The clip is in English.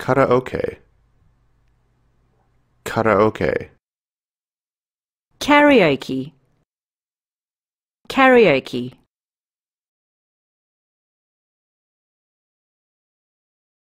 Karaoke. Karaoke. Karaoke. Karaoke.